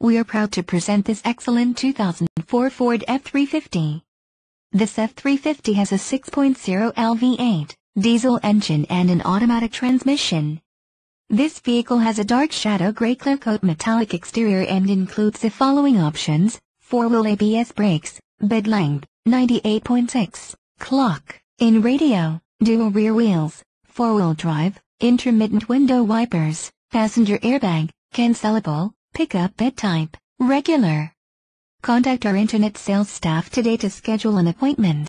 we are proud to present this excellent 2004 Ford F-350. This F-350 has a 6.0 LV8 diesel engine and an automatic transmission. This vehicle has a dark shadow gray clear coat metallic exterior and includes the following options, 4-wheel ABS brakes, bed length, 98.6, clock, in radio, dual rear wheels, 4-wheel drive, intermittent window wipers, passenger airbag, cancelable, pickup bed type, regular. Contact our internet sales staff today to schedule an appointment.